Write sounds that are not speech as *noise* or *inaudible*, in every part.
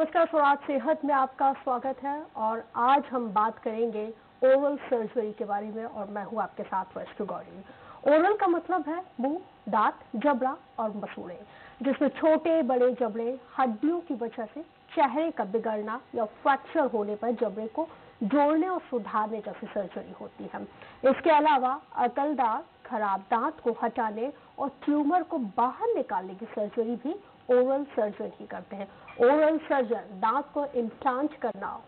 नमस्कार स्वराज सेहत में आपका स्वागत है और आज हम बात करेंगे ओरल सर्जरी के बारे में और मैं हूँ आपके साथ वस्तु गौरी। ओरल का मतलब है मुँह, दांत, जबड़ा और मसूड़े, जिसमें छोटे, बड़े जबड़े, हड्डियों की वजह से चेहरे का बिगड़ना या फ्रैक्चर होने पर जबड़े को जोड़ने और सुधारने जैसी सर्जरी होती है। इसके अलावा अकल दांत खराब दांत को हटाने और ट्यूमर को बाहर निकालने की सर्जरी भी ओरल सर्जन ही करते हैं। ओरल सर्जन दांत को इम्प्लांट करना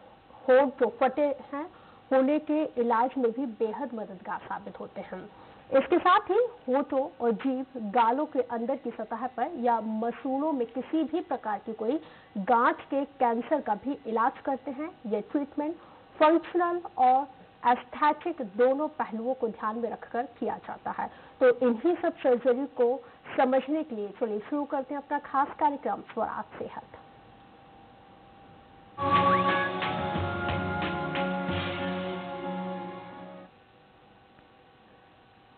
होठ जो फटे हैं, होने के इलाज में भी बेहद मददगार साबित होते हैं। इसके साथ ही होठों और जीभ, गालों के अंदर की सतह पर या मसूड़ों में किसी भी प्रकार की कोई गांठ के कैंसर का भी इलाज करते हैं। ये ट्रीटमेंट फंक्शनल और एस्थेटिक दोनों पहलुओं को ध्यान में रखकर किया जाता है। तो इन्हीं सब सर्जरी को समझने के लिए चलिए शुरू करते हैं अपना खास कार्यक्रम स्वराज सेहत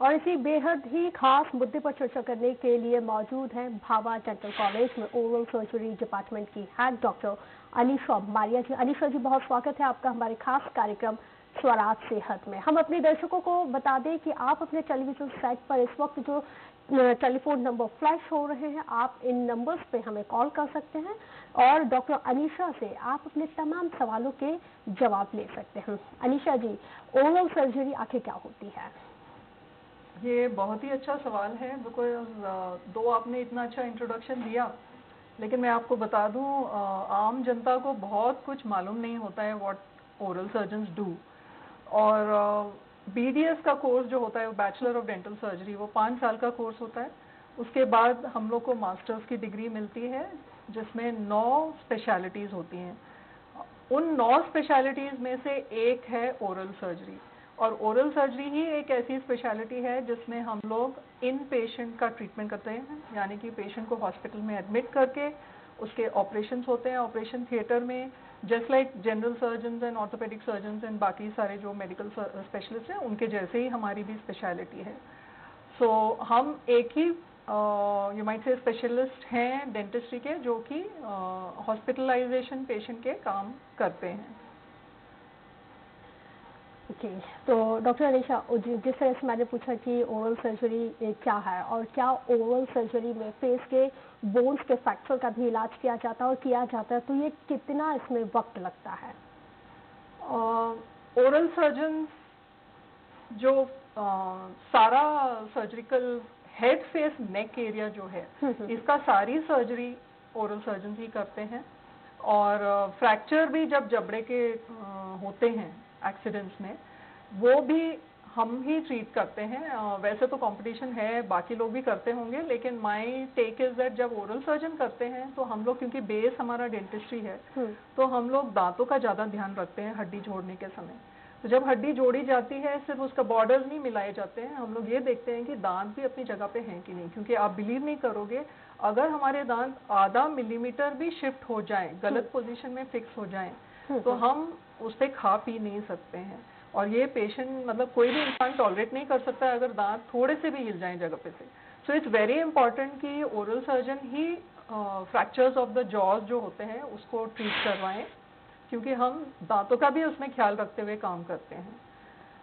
और इसी बेहद ही खास मुद्दे पर चर्चा करने के लिए मौजूद हैं भावा डेंटल कॉलेज में ओरल सर्जरी डिपार्टमेंट की हेड डॉक्टर अनिशा मारिया जी। अनिशा जी, बहुत स्वागत है आपका हमारे खास कार्यक्रम स्वराज सेहत में। हम अपने दर्शकों को बता दें कि आप अपने टेलीविज़न सेट पर इस वक्त जो टेलीफोन नंबर फ्लैश हो रहे हैं, आप इन नंबर्स पे हमें कॉल कर सकते हैं और डॉक्टर अनीशा से आप अपने तमाम सवालों के जवाब ले सकते हैं। अनीशा जी ओरल सर्जरी आखिर क्या होती है? ये बहुत ही अच्छा सवाल है बिकॉज़ दो आपने इतना अच्छा इंट्रोडक्शन दिया, लेकिन मैं आपको बता दूँ आम जनता को बहुत कुछ मालूम नहीं होता है व्हाट ओरल सर्जन्स डू और बी uh, का कोर्स जो होता है वो बैचलर ऑफ़ डेंटल सर्जरी वो पाँच साल का कोर्स होता है। उसके बाद हम लोग को मास्टर्स की डिग्री मिलती है जिसमें नौ स्पेशलिटीज़ होती हैं। उन नौ स्पेशलिटीज़ में से एक है ओरल सर्जरी और ओरल सर्जरी ही एक ऐसी स्पेशलिटी है जिसमें हम लोग इन पेशेंट का ट्रीटमेंट करते हैं। यानी कि पेशेंट को हॉस्पिटल में एडमिट करके उसके ऑपरेशन होते हैं। ऑपरेशन थिएटर में just like general surgeon and orthopaedic surgeon and बाकी सारे जो मेडिकल स्पेशलिस्ट हैं उनके जैसे ही हमारी भी स्पेशलिटी है। सो so, हम एक ही यू माइट से स्पेशलिस्ट हैं डेंटिस्ट्री के जो कि हॉस्पिटलाइजेशन पेशेंट के काम करते हैं। ओके तो डॉक्टर अनिशा जिस तरह से मैंने पूछा कि ओरल सर्जरी क्या है और क्या ओरल सर्जरी में फेस के बोन्स के फ्रैक्चर का भी इलाज किया जाता है और किया जाता है तो ये कितना इसमें वक्त लगता है ओरल सर्जन जो आ, सारा surgical head face neck area जो है हम्म, हम्म। इसका सारी सर्जरी ओरल सर्जन ही करते हैं और फ्रैक्चर भी जब जबड़े के आ, होते हैं एक्सीडेंट्स में वो भी हम ही ट्रीट करते हैं वैसे तो कंपटीशन है बाकी लोग भी करते होंगे लेकिन माय टेक इज़ दैट जब ओरल सर्जन करते हैं तो हम लोग क्योंकि बेस हमारा डेंटिस्ट्री है हम्म। तो हम लोग दांतों का ज़्यादा ध्यान रखते हैं हड्डी जोड़ने के समय तो जब हड्डी जोड़ी जाती है सिर्फ़ उसका बॉर्डर नहीं मिलाए जाते हैं हम लोग ये देखते हैं कि दांत भी अपनी जगह पे हैं कि नहीं क्योंकि आप बिलीव नहीं करोगे अगर हमारे दांत आधा मिलीमीटर भी शिफ्ट हो जाए गलत पोजिशन हम्म। में फिक्स हो जाए हम्म, तो हम उससे खा पी नहीं सकते हैं। और ये पेशेंट मतलब कोई भी इंसान टॉलरेट नहीं कर सकता अगर दांत थोड़े से भी हिल जाए जगह पे से। सो इट्स वेरी इंपॉर्टेंट कि ओरल सर्जन ही फ्रैक्चर्स ऑफ़ द जॉज जो होते हैं उसको ट्रीट करवाएँ क्योंकि हम दांतों का भी उसमें ख्याल रखते हुए काम करते हैं।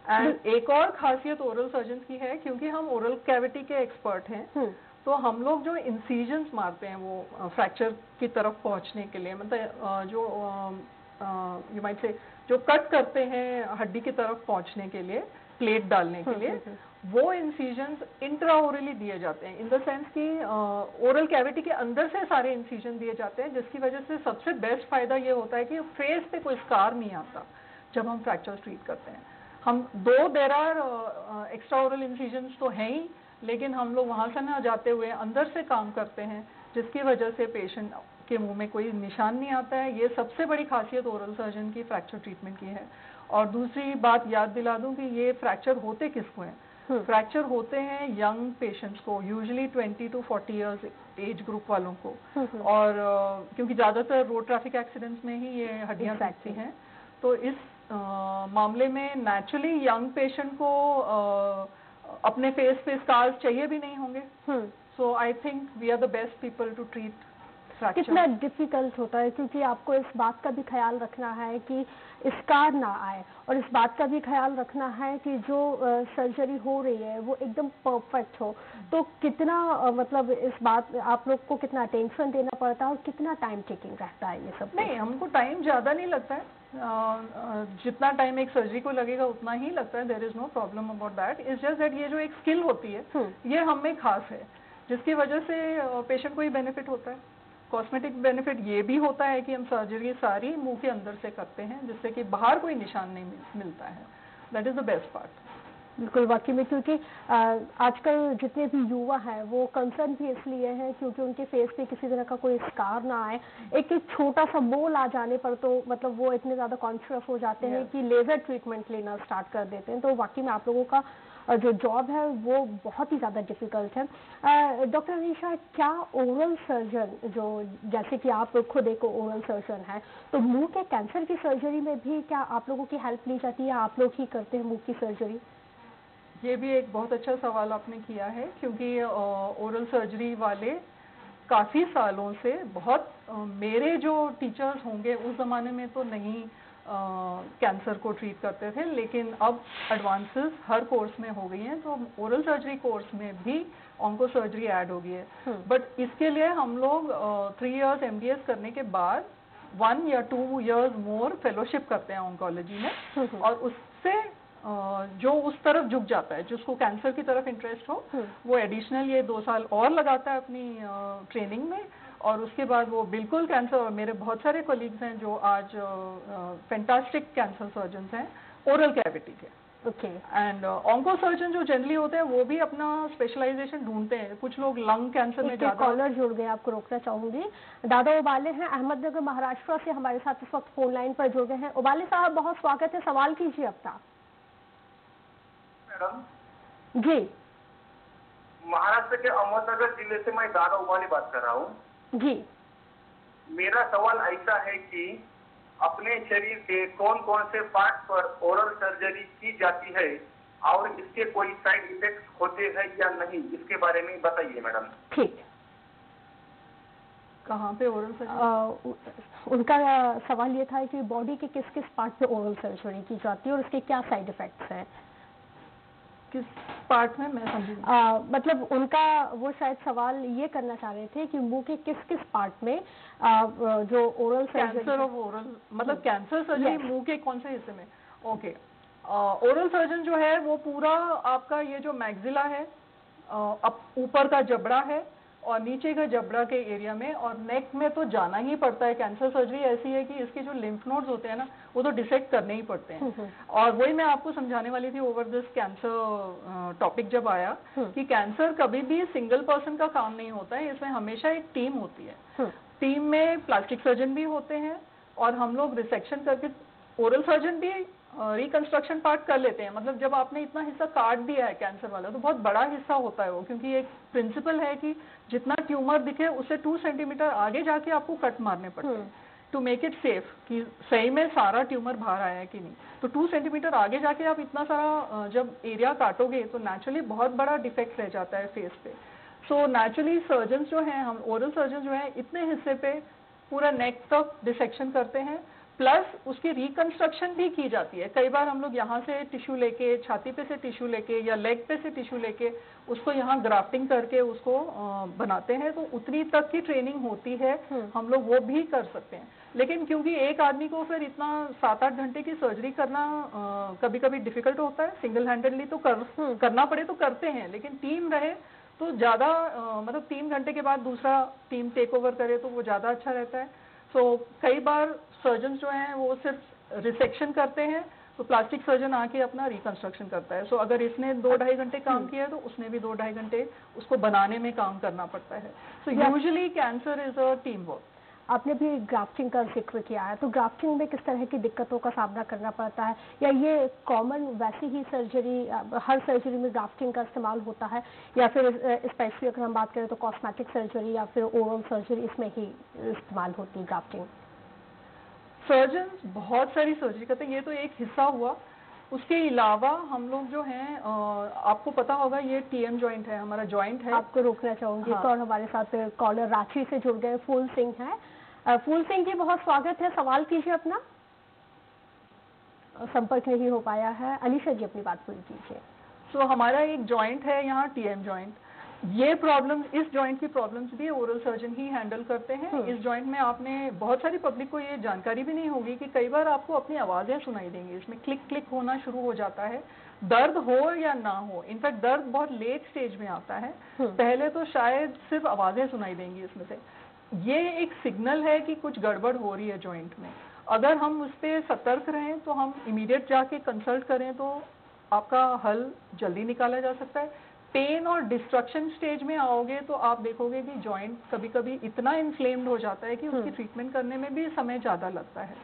एंड एक और खासियत ओरल सर्जन की है क्योंकि हम ओरल कैविटी के एक्सपर्ट हैं हम्म। तो हम लोग जो इंसीजन्स मारते हैं वो फ्रैक्चर की तरफ़ पहुँचने के लिए मतलब जो यू माइट से जो कट करते हैं हड्डी की तरफ़ पहुँचने के लिए प्लेट डालने के लिए हम्म, हम्म, हम्म। वो इंसीजन इंट्राओरली दिए जाते हैं इन द सेंस कि ओरल कैविटी के अंदर से सारे इंसीजन दिए जाते हैं जिसकी वजह से सबसे बेस्ट फ़ायदा ये होता है कि फेस पे कोई स्कार नहीं आता जब हम फ्रैक्चर ट्रीट करते हैं हम दो there are extra oral incision तो हैं ही लेकिन हम लोग वहाँ से ना जाते हुए अंदर से काम करते हैं जिसकी वजह से पेशेंट के मुँह में कोई निशान नहीं आता है ये सबसे बड़ी खासियत ओरल सर्जन की फ्रैक्चर ट्रीटमेंट की है। और दूसरी बात याद दिला दूँ कि ये फ्रैक्चर होते किसको हैं? फ्रैक्चर हम्म। होते हैं यंग पेशेंट्स को usually 20 to 40 years age group वालों को। और क्योंकि ज़्यादातर रोड ट्रैफ़िक एक्सीडेंट्स में ही ये हड्डियाँ टूटती हैं। तो इस आ, मामले में नेचुरली यंग पेशेंट को आ, अपने फेस पे स्कार्स चाहिए भी नहीं होंगे। So I think we are the best people to treat कितना डिफ़िकल्ट होता है क्योंकि आपको इस बात का भी ख्याल रखना है कि स्कार ना आए। और इस बात का भी ख्याल रखना है कि जो सर्जरी हो रही है वो एकदम परफेक्ट हो। तो कितना मतलब इस बात आप लोग को कितना टेंशन देना पड़ता है और कितना टाइम टेकिंग रहता है ये सब नहीं हमको टाइम ज़्यादा नहीं लगता है। जितना टाइम एक सर्जरी को लगेगा उतना ही लगता है। There is no problem about that is just that ये जो एक स्किल होती है हम्म। ये हम में खास है जिसकी वजह से पेशेंट को ही बेनिफिट होता है। कॉस्मेटिक बेनिफिट ये भी होता है कि हम सर्जरी सारी मुँह के अंदर से करते हैं जिससे कि बाहर कोई निशान नहीं मिलता है। That is the best part बिल्कुल वाकई में क्योंकि आजकल जितने भी युवा हैं वो कंसर्न भी इसलिए हैं क्योंकि उनके फेस पे किसी तरह का कोई स्कार ना आए। एक छोटा सा मोल आ जाने पर तो मतलब वो इतने ज़्यादा कॉन्शियस हो जाते हैं कि लेज़र ट्रीटमेंट लेना स्टार्ट कर देते हैं। तो वाकई में आप लोगों का जो जॉब है वो बहुत ही ज़्यादा डिफ़िकल्ट है। डॉक्टर अनिशा, क्या ओरल सर्जन जो जैसे कि आप खुद एक ओरल सर्जन है तो मुँह के कैंसर की सर्जरी में भी क्या आप लोगों की हेल्प ली जाती है? आप लोग ही करते हैं मुँह की सर्जरी ये भी एक बहुत अच्छा सवाल आपने किया है, क्योंकि ओरल सर्जरी वाले काफ़ी सालों से बहुत मेरे जो टीचर्स होंगे उस ज़माने में तो नहीं कैंसर को ट्रीट करते थे लेकिन अब एडवांसेस हर कोर्स में हो गई हैं तो ओरल सर्जरी कोर्स में भी ऑन्को सर्जरी ऐड हो गई है बट हम्म। इसके लिए हम लोग थ्री इयर्स एम करने के बाद वन या टू इयर्स मोर फेलोशिप करते हैं ऑन्कोलॉजी में हम्म। और उससे जो उस तरफ़ झुक जाता है जिसको कैंसर की तरफ़ इंटरेस्ट हो हम्म। वो एडिशनल ये दो साल और लगाता है अपनी ट्रेनिंग में और उसके बाद वो बिल्कुल कैंसर और मेरे बहुत सारे कोलीग्स हैं जो आज फैंटास्टिक कैंसर सर्जन हैं ओरल कैविटी के ओके एंड ऑन्को सर्जन जो जनरली होते हैं वो भी अपना स्पेशलाइजेशन ढूंढते हैं। कुछ लोग लंग कैंसर में ज़्यादा कॉलर जुड़ गए आपको रोकना चाहूँगी। दादा उबाले हैं अहमदनगर महाराष्ट्र से हमारे साथ इस वक्त फ़ोन लाइन पर जुड़ गए हैं। उबाले साहब बहुत स्वागत है। सवाल कीजिए अपना। मैडम। जी। महाराष्ट्र के अहमदनगर ज़िले से मैं दादा उबाली बात कर रहा हूँ। जी। मेरा सवाल ऐसा है कि अपने शरीर के कौन कौन से पार्ट पर ओरल सर्जरी की जाती है और इसके कोई साइड इफ़ेक्ट होते हैं या नहीं इसके बारे में बताइए मैडम। ठीक। कहाँ पे ओरल सर्जरी उनका सवाल ये था कि बॉडी के किस किस पार्ट पे ओरल सर्जरी की जाती है और उसके क्या साइड इफेक्ट्स हैं? किस पार्ट में मैं समझी? मतलब उनका वो शायद सवाल ये करना चाह रहे थे कि मुँह के किस किस पार्ट में आ, जो ओरल कैंसर ऑफ़ ओरल मतलब कैंसर सर्जरी मुँह के कौन से हिस्से में? ओके ओरल सर्जन जो है वो पूरा आपका ये जो मैग्जिला है ऊपर का जबड़ा है और नीचे का जबड़ा के एरिया में और नेक में तो जाना ही पड़ता है कैंसर सर्जरी ऐसी है कि इसके जो लिम्फ नोड्स होते हैं ना वो तो डिसेक्ट करने ही पड़ते हैं हम्म, हम्म। और वही मैं आपको समझाने वाली थी ओवर दिस कैंसर टॉपिक जब आया हम्म। कि कैंसर कभी भी सिंगल पर्सन का काम नहीं होता है इसमें हमेशा एक टीम होती है टीम में प्लास्टिक सर्जन भी होते हैं और हम लोग रिसेक्शन करके ओरल सर्जन भी रिकंस्ट्रक्शन पार्ट कर लेते हैं। मतलब जब आपने इतना हिस्सा काट दिया है कैंसर वाला तो बहुत बड़ा हिस्सा होता है वो क्योंकि एक प्रिंसिपल है कि जितना ट्यूमर दिखे उससे टू सेंटीमीटर आगे जाके आपको कट मारने पड़ते हैं। टू मेक इट सेफ़ कि सही में सारा ट्यूमर बाहर आया है कि नहीं। तो टू सेंटीमीटर आगे जाके आप इतना सारा जब एरिया काटोगे तो नेचुरली बहुत बड़ा डिफेक्ट रह जाता है फेस पे। सो नेचुरली सर्जन जो हैं हम ओरल सर्जन जो है इतने हिस्से पे पूरा नेक तक डिसेक्शन करते हैं। प्लस उसकी रिकंस्ट्रक्शन भी की जाती है। कई बार हम लोग यहाँ से टिश्यू लेके छाती पे से टिश्यू लेके या लेग पे से टिश्यू लेके उसको यहाँ ग्राफ्टिंग करके उसको बनाते हैं। तो उतनी तक की ट्रेनिंग होती है। हम्म। हम लोग वो भी कर सकते हैं। लेकिन क्योंकि एक आदमी को फिर इतना सात आठ घंटे की सर्जरी करना कभी कभी डिफ़िकल्ट होता है। सिंगल हैंडेडली तो कर हम्म। करना पड़े तो करते हैं। लेकिन टीम रहे तो ज़्यादा मतलब तीन घंटे के बाद दूसरा टीम टेक ओवर करे तो वो ज़्यादा अच्छा रहता है। सो so, कई बार सर्जन जो हैं वो सिर्फ़ रिसेक्शन करते हैं तो प्लास्टिक सर्जन आके अपना रिकंस्ट्रक्शन करता है। सो so, अगर इसने दो ढाई घंटे काम। किया है तो उसने भी दो ढाई घंटे उसको बनाने में काम करना पड़ता है। So usually cancer is a team work आपने भी ग्राफ्टिंग का ज़िक्र किया है तो ग्राफ्टिंग में किस तरह की दिक्कतों का सामना करना पड़ता है? या ये कॉमन वैसी ही सर्जरी हर सर्जरी में ग्राफ्टिंग का इस्तेमाल होता है? या फिर स्पेशली अगर हम बात करें तो कॉस्मेटिक सर्जरी या फिर ओरल सर्जरी इसमें ही इस्तेमाल होती है ग्राफ्टिंग सर्जन बहुत सारी सर्जरी करते हैं। ये तो एक हिस्सा हुआ। उसके अलावा हम लोग जो हैं आपको पता होगा ये टीएम ज्वाइंट है हमारा ज्वाइंट है। आपको रोकना चाहूँगी हाँ। तो और हमारे साथ कॉलर रांची से जुड़ गए फूल सिंह है। फूल सिंह जी बहुत स्वागत है। सवाल कीजिए अपना। संपर्क नहीं हो पाया है। अलीशा जी अपनी बात पूरी कीजिए। सो so, हमारा एक ज्वाइंट है यहाँ टीएम जॉइंट ये प्रॉब्लम इस जॉइंट की प्रॉब्लम्स भी ओरल सर्जन ही हैंडल करते हैं। हम्म। इस जॉइंट में आपने बहुत सारी पब्लिक को ये जानकारी भी नहीं होगी कि कई बार आपको अपनी आवाज़ें सुनाई देंगी। इसमें क्लिक क्लिक होना शुरू हो जाता है। दर्द हो या ना हो इनफैक्ट दर्द बहुत लेट स्टेज में आता है। हम्म। पहले तो शायद सिर्फ़ आवाज़ें सुनाई देंगी इसमें से। ये एक सिग्नल है कि कुछ गड़बड़ हो रही है जॉइंट में। अगर हम उस पर सतर्क रहें तो हम इमीडिएट जाके कंसल्ट करें तो आपका हल जल्दी निकाला जा सकता है। पेन और डिस्ट्रक्शन स्टेज में आओगे तो आप देखोगे कि जॉइंट कभी कभी इतना इन्फ्लेम्ड हो जाता है कि उसकी ट्रीटमेंट हम्म। करने में भी समय ज़्यादा लगता है।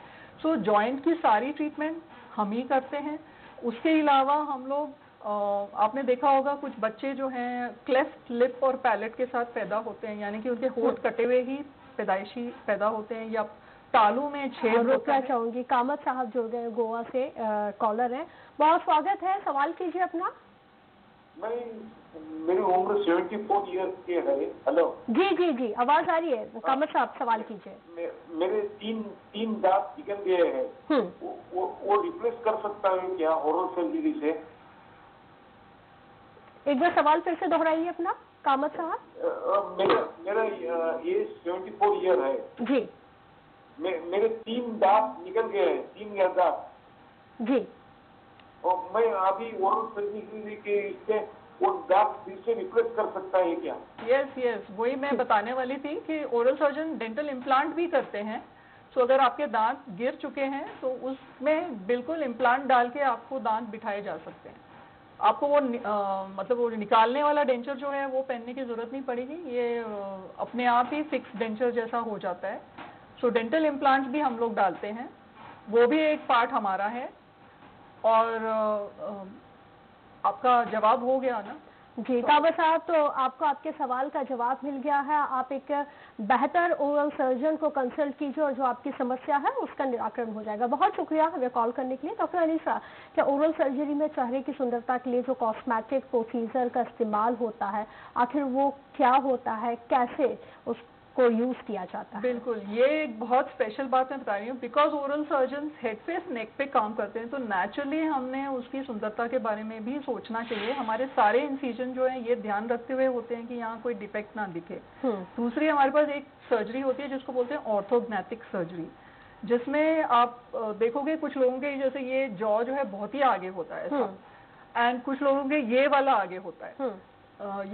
सो so, जॉइंट की सारी ट्रीटमेंट हम ही करते हैं। उसके अलावा हम लोग आपने देखा होगा कुछ बच्चे जो हैं क्लेफ्ट लिप और पैलेट के साथ पैदा होते हैं यानी कि उनके होठ हम्म। कटे हुए ही पैदाइशी पैदा होते हैं या तालू में छेद रोकना चाहूँगी। कामत साहब जुड़ गए गोवा से कॉलर हैं। बहुत स्वागत है। सवाल कीजिए अपना। मैं मेरी उम्र सेवेंटी फोर ईयर की है। हेलो जी जी जी आवाज़ आ रही है। कामत साहब सवाल कीजिए। मेरे तीन तीन दांत निकल गए हैं। हम्म। वो, वो, रिप्लेस कर सकता है क्या ओरल सर्जरी से? एक बार सवाल फिर से दोहराइए अपना कामत साहब। मेरा मेरा ये सेवेंटी फोर ईयर है। जी। मे, मेरे तीन दांत निकल गए हैं तीन या दांत। जी। और मैं अभी ओरल सर्जरी के इससे वो दांत फिर से रिप्लेस कर सकता है क्या? यस यस वही मैं बताने वाली थी कि ओरल सर्जन डेंटल इम्प्लांट भी करते हैं। तो अगर आपके दांत गिर चुके हैं तो उसमें बिल्कुल इम्प्लांट डाल के आपको दांत बिठाए जा सकते हैं। आपको वो आ, मतलब वो निकालने वाला डेंचर जो है वो पहनने की ज़रूरत नहीं पड़ेगी। ये अपने आप ही फिक्स डेंचर जैसा हो जाता है। सो डेंटल इम्प्लांट्स भी हम लोग डालते हैं। वो भी एक पार्ट हमारा है। और आपका जवाब हो गया ना? जी काबा साहब तो आपको आपके सवाल का जवाब मिल गया है। आप एक बेहतर ओरल सर्जन को कंसल्ट कीजिए और जो आपकी समस्या है, उसका निराकरण हो जाएगा। बहुत शुक्रिया हमें कॉल करने के लिए। डॉक्टर अनिशा, क्या ओरल सर्जरी में चेहरे की सुंदरता के लिए जो कॉस्मेटिक प्रोसीजर का इस्तेमाल होता है, आखिर वो क्या होता है? कैसे उस को यूज़ किया जाता है। बिल्कुल ये एक बहुत स्पेशल बात मैं बता रही हूँ। Because oral surgeon head face neck पे काम करते हैं तो नेचुरली हमने उसकी सुंदरता के बारे में भी सोचना चाहिए। हमारे सारे इंसीजन जो है ये ध्यान रखते हुए होते हैं कि यहाँ कोई डिफेक्ट ना दिखे। हम्म। दूसरी हमारे पास एक सर्जरी होती है जिसको बोलते हैं ऑर्थोग्नेटिक सर्जरी जिसमें आप देखोगे कुछ लोगों के जैसे ये जॉ जो है बहुत ही आगे होता है एंड हम्म। कुछ लोगों के ये वाला आगे होता है। हम्म।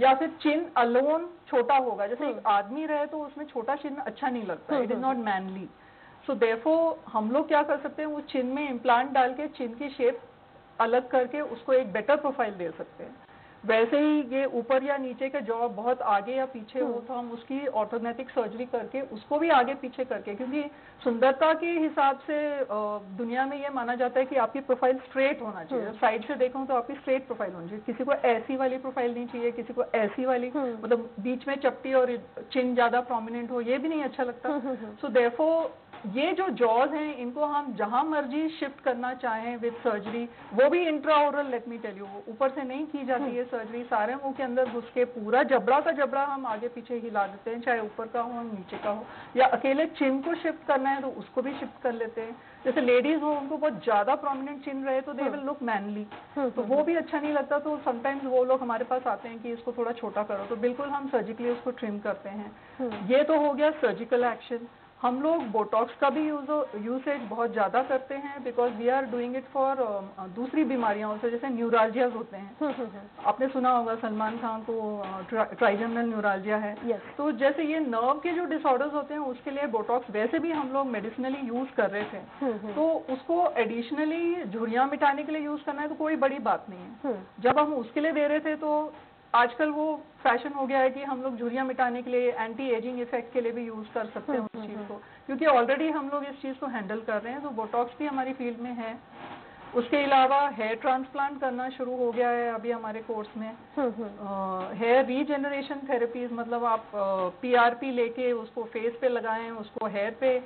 या फिर चिन्ह अलोन छोटा होगा। जैसे एक हम्म। आदमी रहे तो उसमें छोटा चिन्ह अच्छा नहीं लगता। It is not mainly so देफो हम लोग क्या कर सकते हैं उस चिन्ह में इम्प्लांट डाल के चिन्ह की शेप अलग करके उसको एक बेटर प्रोफ़ाइल दे सकते हैं। वैसे ही ये ऊपर या नीचे के जॉ बहुत आगे या पीछे हो हम्म। तो हम उसकी ऑर्थोनेटिक सर्जरी करके उसको भी आगे पीछे करके क्योंकि सुंदरता के हिसाब से दुनिया में ये माना जाता है कि आपकी प्रोफ़ाइल स्ट्रेट होना चाहिए साइड हम्म। से देखो तो आपकी स्ट्रेट प्रोफ़ाइल होनी चाहिए किसी को ऐसी वाली प्रोफ़ाइल नहीं चाहिए किसी को ऐसी वाली हम्म। मतलब बीच में चपटी और चिन ज़्यादा प्रोमिनेंट हो ये भी नहीं अच्छा लगता सो देफो ये जो जॉज हैं इनको हम जहाँ मर्ज़ी शिफ्ट करना चाहें विद सर्जरी वो भी intraoral let me tell you ऊपर से नहीं की जाती है सर्जरी सारे मुँह के अंदर घुस के पूरा जबड़ा का जबड़ा हम आगे पीछे हिला देते हैं चाहे ऊपर का हो नीचे का हो या अकेले चिन को शिफ्ट करना है तो उसको भी शिफ्ट कर लेते हैं। जैसे लेडीज़ हो उनको बहुत ज़्यादा प्रोमिनेंट चिन रहे तो दे विल लुक मैनली तो वो भी अच्छा नहीं लगता तो समटाइम्स वो लोग हमारे पास आते हैं कि इसको थोड़ा छोटा करो तो बिल्कुल हम सर्जिकली उसको ट्रिम करते हैं। हम्म। ये तो हो गया सर्जिकल एक्शन हम लोग बोटॉक्स का भी यूज़ यूसेज बहुत ज़्यादा करते हैं because we are doing it for दूसरी बीमारियाँ से जैसे न्यूरालजियाज होते हैं। हम्म, हम्म, हम्म। आपने सुना होगा सलमान खान को ट्राइजनल न्यूरालजिया है। Yes. तो जैसे ये नर्व के जो डिसऑर्डर्स होते हैं उसके लिए बोटॉक्स वैसे भी हम लोग मेडिसिनली यूज़ कर रहे थे। तो उसको एडिशनली झुरियाँ मिटाने के लिए यूज़ करना है तो कोई बड़ी बात नहीं है। जब हम उसके लिए दे रहे थे तो आजकल वो फ़ैशन हो गया है कि हम लोग झुरियाँ मिटाने के लिए एंटी एजिंग इफ़ेक्ट के लिए भी यूज़ कर सकते हैं उस चीज़ को। क्योंकि ऑलरेडी हम लोग इस चीज़ को हैंडल कर रहे हैं तो बोटॉक्स भी हमारी फ़ील्ड में है। उसके अलावा हेयर ट्रांसप्लांट करना शुरू हो गया है अभी हमारे कोर्स में। हेयर रीजेनरेशन थेरेपीज मतलब आप पीआरपी लेके उसको फेस पे लगाएँ उसको हेयर पे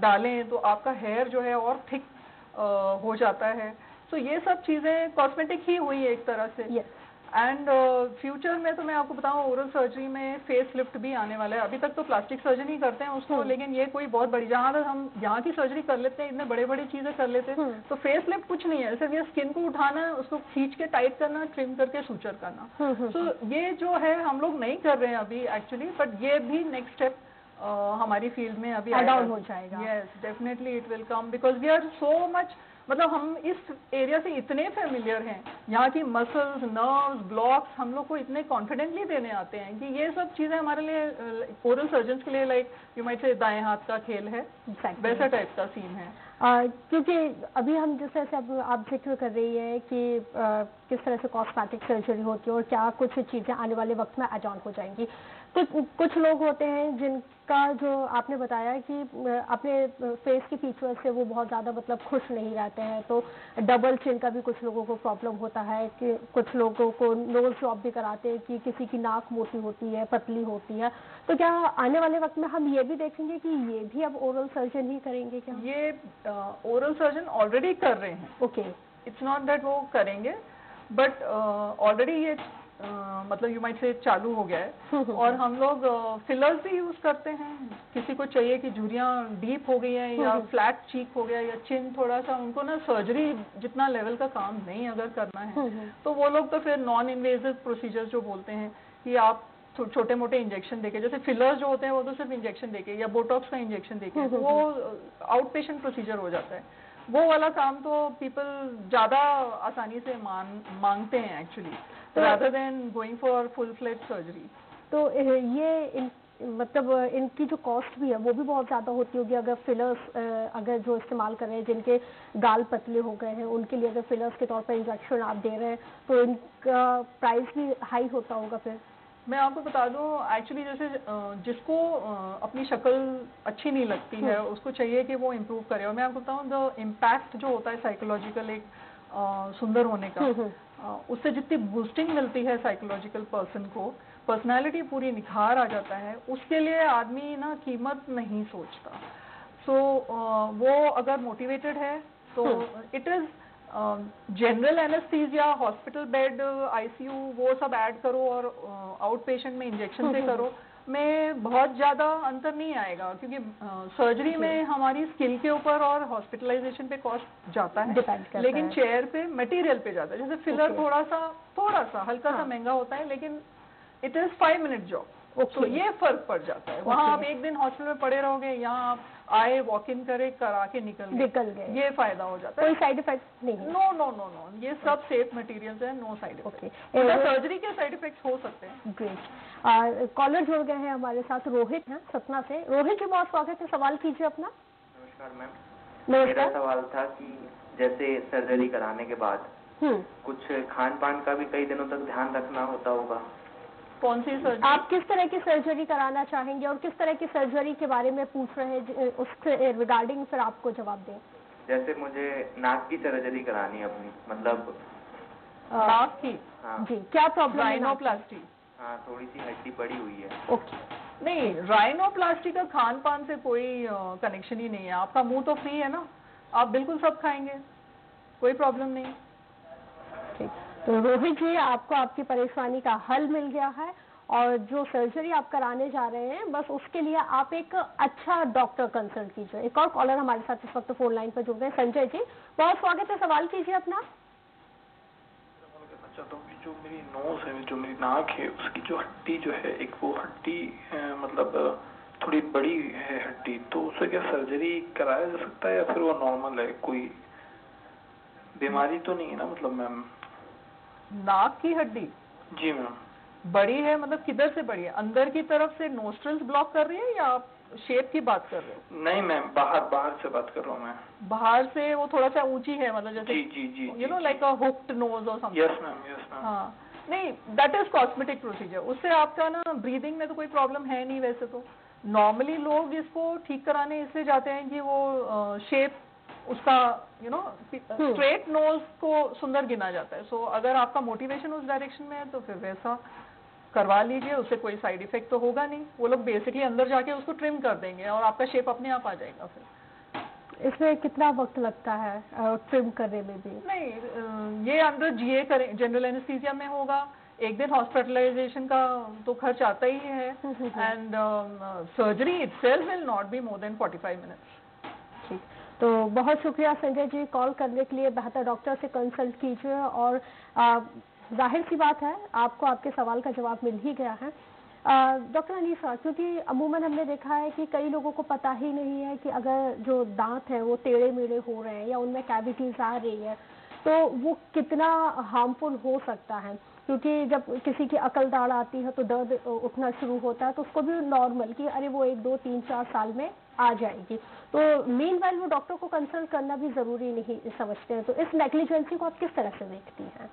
डालें तो आपका हेयर जो है और थिक हो जाता है। सो ये सब चीज़ें कॉस्मेटिक ही हुई है एक तरह से। Yes. एंड फ्यूचर uh, में तो मैं आपको बताऊँ ओरल सर्जरी में फेस लिफ्ट भी आने वाला है अभी तक तो प्लास्टिक सर्जरी ही करते हैं उसको हम्म। लेकिन ये कोई बहुत बड़ी जहाँ तक हम यहाँ की सर्जरी कर लेते हैं इतने बड़े बड़े चीज़ें कर लेते हैं हम्म। तो फेस लिफ्ट कुछ नहीं है सिर्फ़ ये स्किन को उठाना उसको खींच के टाइट करना ट्रिम करके सूचर करना हम्म, सो ये जो है हम लोग नहीं कर रहे हैं अभी एक्चुअली बट ये भी नेक्स्ट स्टेप हमारी फ़ील्ड में अभी हो जाएगा। Yes definitely it will come because we are so much मतलब हम इस एरिया से इतने फेमिलियर हैं यहाँ की मसल्स नर्व्स ब्लॉक्स हम लोग को इतने कॉन्फिडेंटली देने आते हैं कि ये सब चीज़ें हमारे लिए ओरल सर्जन के लिए लाइक यू माइट से दाएँ हाथ का खेल है। Exactly. वैसा टाइप का सीन है। आ, क्योंकि अभी हम जिस तरह से अब आप ज़िक्र कर रही है कि आ, किस तरह से कॉस्मेटिक सर्जरी होती है और क्या कुछ चीज़ें आने वाले वक्त में एड ऑन हो जाएँगी। कुछ कुछ लोग होते हैं जिनका जो आपने बताया कि अपने फेस की फीचर्स से वो बहुत ज़्यादा मतलब खुश नहीं रहते हैं। तो डबल चिन का भी कुछ लोगों को प्रॉब्लम होता है कि कुछ लोगों को नोज़ जॉब भी कराते हैं कि किसी की नाक मोटी होती है पतली होती है। तो क्या आने वाले वक्त में हम ये भी देखेंगे कि ये भी अब ओरल सर्जन ही करेंगे क्या? ये ओरल सर्जन ऑलरेडी कर रहे हैं। ओके इट्स नॉट दैट वो करेंगे बट ऑलरेडी uh, ये मतलब यू माइट से चालू हो गया है *laughs* और हम लोग फिलर्स भी यूज़ करते हैं किसी को चाहिए कि झुरियाँ डीप हो गई हैं या। *laughs* फ्लैट चीक हो गया या चिन थोड़ा सा उनको ना सर्जरी जितना लेवल का काम नहीं अगर करना है *laughs* हम्म। तो वो लोग तो फिर नॉन इन्वेजिव प्रोसीजर जो बोलते हैं कि आप छोटे मोटे इंजेक्शन देके जैसे फिलर्स जो होते हैं वो तो सिर्फ़ इंजेक्शन देके या बोटॉक्स का इंजेक्शन देके तो वो आउट पेशेंट प्रोसीजर हो जाता है वो वाला काम तो पीपल ज़्यादा आसानी से मान मांगते हैं actually rather than going for full fledge surgery तो ये इन, मतलब इनकी जो कॉस्ट भी है वो भी बहुत ज़्यादा होती होगी अगर फिलर्स अगर जो इस्तेमाल कर रहे हैं जिनके गाल पतले हो गए हैं उनके लिए अगर फिलर्स के तौर पर इंजेक्शन आप दे रहे हैं तो इनका प्राइस भी हाई होता होगा फिर। मैं आपको बता दूँ एक्चुअली जैसे जिसको अपनी शक्ल अच्छी नहीं लगती है उसको चाहिए कि वो इम्प्रूव करे। और मैं आपको बताऊँ द इम्पैक्ट जो होता है साइकोलॉजिकल एक सुंदर होने का। उससे जितनी बूस्टिंग मिलती है साइकोलॉजिकल पर्सन को पर्सनालिटी पूरी निखार आ जाता है उसके लिए आदमी ना कीमत नहीं सोचता। सो वो अगर मोटिवेटेड है तो it is general anaesthesia hospital bed ICU वो सब ऐड करो और आउट पेशेंट में इंजेक्शन से करो। में बहुत ज़्यादा अंतर नहीं आएगा क्योंकि सर्जरी में हमारी स्किल के ऊपर और हॉस्पिटलाइजेशन पे कॉस्ट जाता है डिपेंड करता लेकिन। चेयर पे मटेरियल पे जाता है जैसे फिलर थोड़ा सा थोड़ा सा हल्का हाँ. सा। महँगा होता है लेकिन it is five minute job तो ये फ़र्क पड़ जाता है वहाँ आप एक दिन हॉस्पिटल में पड़े रहोगे यहाँ आप आए वॉक इन करे करा के निकल गए। निकल गए। ये फ़ायदा हो जाता है। कोई साइड इफ़ेक्ट नहीं नो नो नो नो ये सब सेफ़ मटेरियल्स है no side effect Uh, surgery के साइड इफेक्ट्स हो सकते हैं। ग्रेट कॉलर जुड़ गए हैं हमारे साथ। रोहित हैं सतना से। रोहित जी बहुत स्वागत है। सवाल कीजिए अपना। नमस्कार मैम। मेरा नमस्कार सवाल था कि जैसे सर्जरी कराने के बाद हम्म। कुछ खान पान का भी कई दिनों तक ध्यान रखना होता होगा। कौन सी सर्जरी आप किस तरह की सर्जरी कराना चाहेंगे और किस तरह की सर्जरी के बारे में पूछ रहे हैं उसके रिगार्डिंग फिर आपको जवाब दें। जैसे मुझे नाक की सर्जरी करानी है अपनी मतलब नाक की? हाँ। जी क्या प्रॉब्लम है राइनोप्लास्टी हाँ थोड़ी सी हड्डी पड़ी हुई है। ओके। नहीं राइनोप्लास्टी का खान पान से कोई कनेक्शन ही नहीं है। आपका मुँह तो फ्री है ना। आप बिल्कुल सब खाएँगे। कोई प्रॉब्लम नहीं। ठीक। तो रोहित जी, आपको आपकी परेशानी का हल मिल गया है और जो सर्जरी आप कराने जा रहे हैं, बस उसके लिए आप एक अच्छा डॉक्टर कंसल्ट कीजिए। एक और कॉलर हमारे साथ इस वक्त फ़ोन लाइन पर जुड़ गए। संजय जी, बहुत स्वागत है। सवाल कीजिए अपना। चाहता हूँ कि जो मेरी नोज़ है, जो मेरी नाक है, उसकी जो हड्डी जो है, एक वो हड्डी मतलब थोड़ी बड़ी है हड्डी। तो उसे क्या सर्जरी कराया जा सकता है या फिर वो नॉर्मल है? कोई बीमारी तो नहीं है ना मतलब मैम नाक की हड्डी। जी मैम। बड़ी है मतलब किधर से बड़ी है? अंदर की तरफ़ से नोस्ट्रल्स ब्लॉक कर रही है या आप शेप की बात कर रहे हो? नहीं मैम बाहर बाहर से बात कर रहा हूँ मैं। बाहर से वो थोड़ा सा ऊँची है मतलब जैसे जी जी जी you know like a hooked nose और something yes ma'am yes ma'am हाँ। नहीं दैट इज़ कॉस्मेटिक प्रोसीजर उससे आपका ना ब्रीदिंग में तो कोई प्रॉब्लम है नहीं वैसे तो। नॉर्मली लोग इसको ठीक कराने इसलिए जाते हैं कि वो शेप उसका यू नो स्ट्रेट नोज़ को सुंदर गिना जाता है। सो so, अगर आपका मोटिवेशन उस डायरेक्शन में है तो फिर वैसा करवा लीजिए उससे कोई साइड इफ़ेक्ट तो होगा नहीं। वो लोग बेसिकली अंदर जाके उसको ट्रिम कर देंगे और आपका शेप अपने आप आ जाएगा फिर। इसमें कितना वक्त लगता है ट्रिम करने में भी? नहीं ये अंदर जीए करें जनरल एनेस्थीसिया में होगा। एक दिन हॉस्पिटलाइजेशन का तो खर्च आता ही है। And surgery itself will not be more than 45 minutes तो बहुत शुक्रिया संजय जी, कॉल करने के लिए बेहतर डॉक्टर से कंसल्ट कीजिए और ज़ाहिर सी बात है, आपको आपके सवाल का जवाब मिल ही गया है। डॉक्टर अनीसा क्योंकि अमूमन हमने देखा है कि कई लोगों को पता ही नहीं है कि अगर जो दांत है वो टेढ़े मेढ़े हो रहे हैं या उनमें कैविटीज आ रही है तो वो कितना हार्मफुल हो सकता है? क्योंकि जब किसी की अकल दाड़ आती है तो दर्द उठना शुरू होता है तो उसको भी नॉर्मल कि अरे वो एक, दो, तीन, चार साल में आ जाएगी। तो मेन वाइल वो डॉक्टर को कंसल्ट करना भी ज़रूरी नहीं समझते हैं। तो इस नेग्लिजेंसी को आप किस तरह से देखती हैं?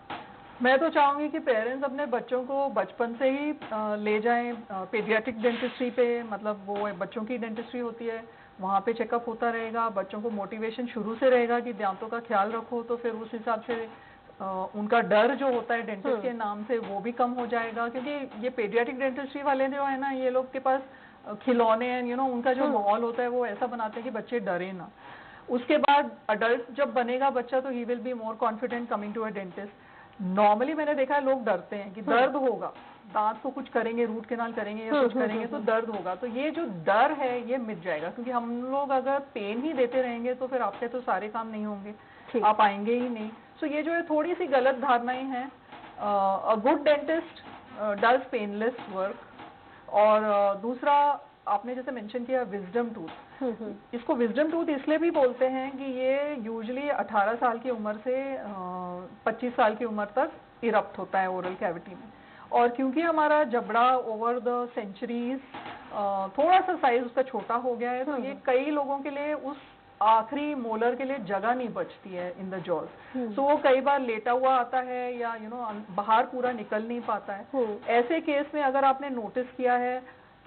मैं तो चाहूँगी कि पेरेंट्स अपने बच्चों को बचपन से ही ले जाएँ पेडियाट्रिक डेंटिस्ट्री पे मतलब वो बच्चों की डेंटिस्ट्री होती है वहाँ पे चेकअप होता रहेगा बच्चों को मोटिवेशन शुरू से रहेगा कि दांतों का ख्याल रखो तो फिर उस हिसाब से उनका डर जो होता है डेंटिस्ट हम्म। के नाम से वो भी कम हो जाएगा क्योंकि ये पेडियाट्रिक डेंटिस्ट्री वाले जो है ना ये लोग के पास खिलौने हैं यू नो उनका जो हम्म। माहौल होता है वो ऐसा बनाते हैं कि बच्चे डरे ना। उसके बाद अडल्ट जब बनेगा बच्चा तो ही will be more confident coming to a dentist normally मैंने देखा है लोग डरते हैं कि दर्द होगा। दांत को कुछ करेंगे रूट केनाल करेंगे या कुछ करेंगे तो दर्द होगा। तो ये जो डर है ये मिट जाएगा। क्योंकि हम लोग अगर पेन ही देते रहेंगे तो फिर आपके तो सारे काम नहीं होंगे। आप आएँगे ही नहीं। सो ये जो है थोड़ी सी गलत धारणाएँ हैं। A good dentist does painless work और दूसरा आपने जैसे मेंशन किया विजडम टूथ इसको विजडम टूथ इसलिए भी बोलते हैं कि ये यूजली 18 साल की उम्र से uh, 25 साल की उम्र तक इरप्ट होता है ओरल कैविटी में। और क्योंकि हमारा जबड़ा ओवर द सेंचुरीज थोड़ा सा साइज़ उसका छोटा हो गया है तो ये कई लोगों के लिए उस आखिरी मोलर के लिए जगह नहीं बचती है इन द जॉज सो वो कई बार लेटा हुआ आता है या यू you नो know, बाहर पूरा निकल नहीं पाता है. हम्म। ऐसे केस में अगर आपने नोटिस किया है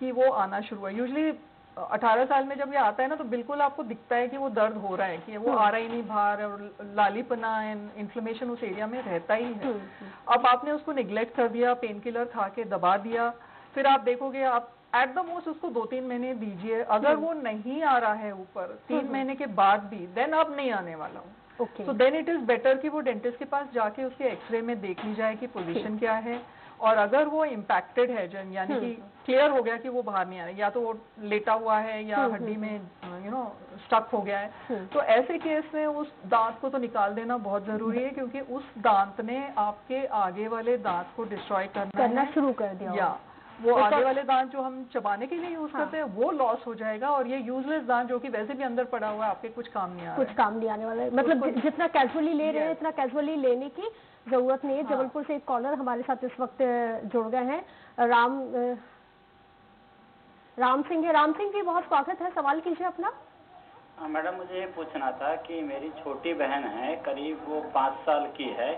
कि वो आना शुरू है यूजली अठारह साल में जब ये आता है ना तो बिल्कुल आपको दिखता है कि वो दर्द हो रहा है कि वो आ रहा ही नहीं बाहर और लालीपना इन्फ्लेमेशन उस एरिया में रहता ही है. हम्म, हम्म। अब आपने उसको निग्लेक्ट कर दिया पेन किलर खा के दबा दिया फिर आप देखोगे आप एट द मोस्ट उसको दो तीन महीने दीजिए। अगर हम्म। वो नहीं आ रहा है ऊपर तीन महीने के बाद भी देन अब नहीं आने वाला हूँ। तो देन इट इज़ बेटर कि वो डेंटिस्ट के पास जाके उसके एक्सरे में देख ली जाए कि पोजीशन क्या है। और अगर वो इम्पैक्टेड है जन यानी कि क्लियर हो गया कि वो बाहर नहीं आ रहा या तो वो लेटा हुआ है या हम्म, हड्डी हम्म, में यू नो स्टक हो गया है। हम्म। तो ऐसे केस में उस दांत को तो निकाल देना बहुत ज़रूरी है क्योंकि उस दांत ने आपके आगे वाले दांत को डिस्ट्रॉय करना करना शुरू कर दिया या। वो आगे वाले दांत जो हम चबाने के लिए यूज़ हाँ. करते हैं वो लॉस हो जाएगा और ये यूजलेस दांत जो कि वैसे भी अंदर पड़ा हुआ है आपके कुछ काम नहीं आ रहा कुछ काम नहीं आने वाला है। मतलब जितना कैजुअली ले रहे हैं इतना कैजुअली लेने की ज़रूरत नहीं है। हाँ। जबलपुर से एक कॉलर हमारे साथ इस वक्त जुड़ गए हैं। राम राम सिंह है राम सिंह जी बहुत स्वागत है। सवाल कीजिए अपना। हाँ, मैडम मुझे ये पूछना था कि मेरी छोटी बहन है करीब वो पाँच साल की है।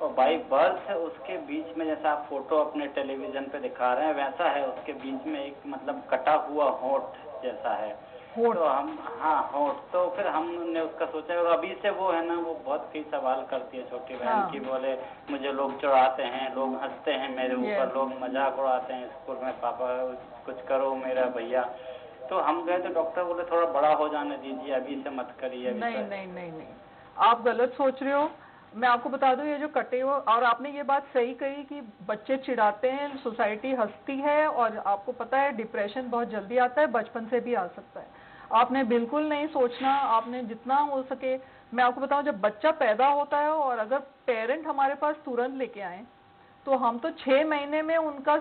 और बाई बर्थ उसके बीच में जैसा आप फ़ोटो अपने टेलीविज़न पे दिखा रहे हैं वैसा है उसके बीच में एक मतलब कटा हुआ होठ जैसा है। तो हम हाँ होठ। तो फिर हमने उसका सोचा और अभी से वो है ना वो बहुत कई सवाल करती है छोटी बहन हाँ। की बोले मुझे लोग चढ़ाते हैं लोग हँसते हैं मेरे ऊपर लोग मज़ाक उड़ाते हैं स्कूल में पापा कुछ करो मेरा भैया। तो हम गए तो डॉक्टर बोले थोड़ा बड़ा हो जाने दीजिए अभी से मत करिए नहीं नहीं नहीं नहीं। आप गलत सोच रहे हो। मैं आपको बता दूँ ये जो कटे हो और आपने ये बात सही कही कि बच्चे चिढ़ाते हैं सोसाइटी हंसती है और आपको पता है डिप्रेशन बहुत जल्दी आता है बचपन से भी आ सकता है। आपने बिल्कुल नहीं सोचना आपने जितना हो सके मैं आपको बताऊँ जब बच्चा पैदा होता है और अगर पेरेंट हमारे पास तुरंत लेके आए तो हम तो छह महीने में उनका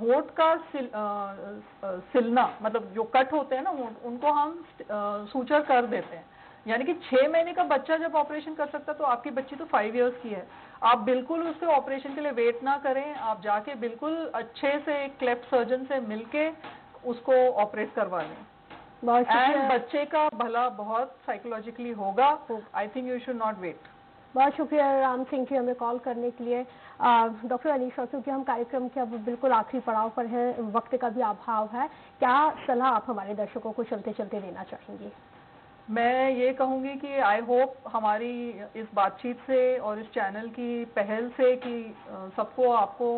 होठ का सिल, आ, सिलना मतलब जो कट होते हैं ना उनको हम सूचर कर देते हैं। यानी कि छह महीने का बच्चा जब ऑपरेशन कर सकता तो आपकी बच्ची तो फाइव इयर्स की है। आप बिल्कुल उसके ऑपरेशन के लिए वेट ना करें। आप जाके बिल्कुल अच्छे से एक क्लेप सर्जन से मिलके उसको ऑपरेट करवा लें। एंड बच्चे का भला बहुत साइकोलॉजिकली होगा। I think you should not wait बहुत शुक्रिया राम सिंह जी हमें कॉल करने के लिए। डॉक्टर अनीशा क्योंकि हम कार्यक्रम के अब बिल्कुल आखिरी पड़ाव पर हैं वक्त का भी अभाव है क्या सलाह आप हमारे दर्शकों को चलते चलते देना चाहेंगे? मैं ये कहूँगी कि आई होप हमारी इस बातचीत से और इस चैनल की पहल से कि सबको आपको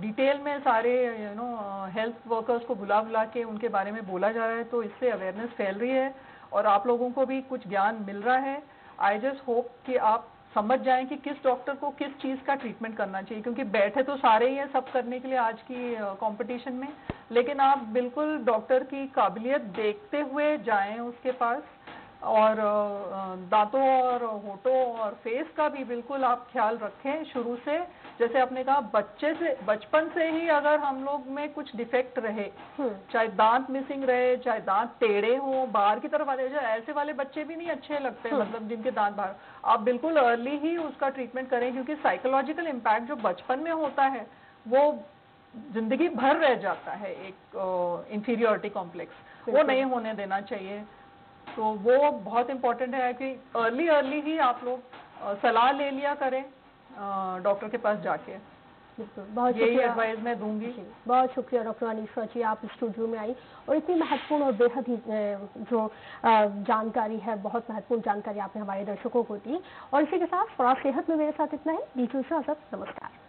डिटेल में सारे यू नो हेल्थ वर्कर्स को बुला बुला के उनके बारे में बोला जा रहा है तो इससे अवेयरनेस फैल रही है और आप लोगों को भी कुछ ज्ञान मिल रहा है। आई जस्ट होप कि आप समझ जाएँ कि किस डॉक्टर को किस चीज़ का ट्रीटमेंट करना चाहिए, क्योंकि बैठे तो सारे ही हैं सब करने के लिए आज की कंपटीशन में। लेकिन आप बिल्कुल डॉक्टर की काबिलियत देखते हुए जाएँ उसके पास। और दांतों और होठों और फेस का भी बिल्कुल आप ख्याल रखें शुरू से। जैसे आपने कहा बच्चे से बचपन से ही अगर हम लोग में कुछ डिफेक्ट रहे हम्म। चाहे दांत मिसिंग रहे चाहे दांत टेढ़े हों बाहर की तरफ़ वाले जो ऐसे वाले बच्चे भी नहीं अच्छे लगते हम्म। मतलब जिनके दांत बाहर। आप बिल्कुल अर्ली ही उसका ट्रीटमेंट करें क्योंकि साइकोलॉजिकल इम्पैक्ट जो बचपन में होता है वो ज़िंदगी भर रह जाता है एक इंफीरियोरिटी कॉम्प्लेक्स वो नहीं होने देना चाहिए। तो वो बहुत इम्पोर्टेंट है कि अर्ली अर्ली ही आप लोग सलाह ले लिया करें डॉक्टर के पास जाके। बहुत यही एडवाइस मैं दूँगी। बहुत शुक्रिया डॉक्टर अनिश्वा जी आप स्टूडियो में आई। और इतनी महत्वपूर्ण और बेहद ही जो जानकारी है बहुत महत्वपूर्ण जानकारी आपने हमारे दर्शकों को दी। और इसी के साथ थोड़ा सेहत में मेरे साथ इतना है। डीजू सब नमस्कार।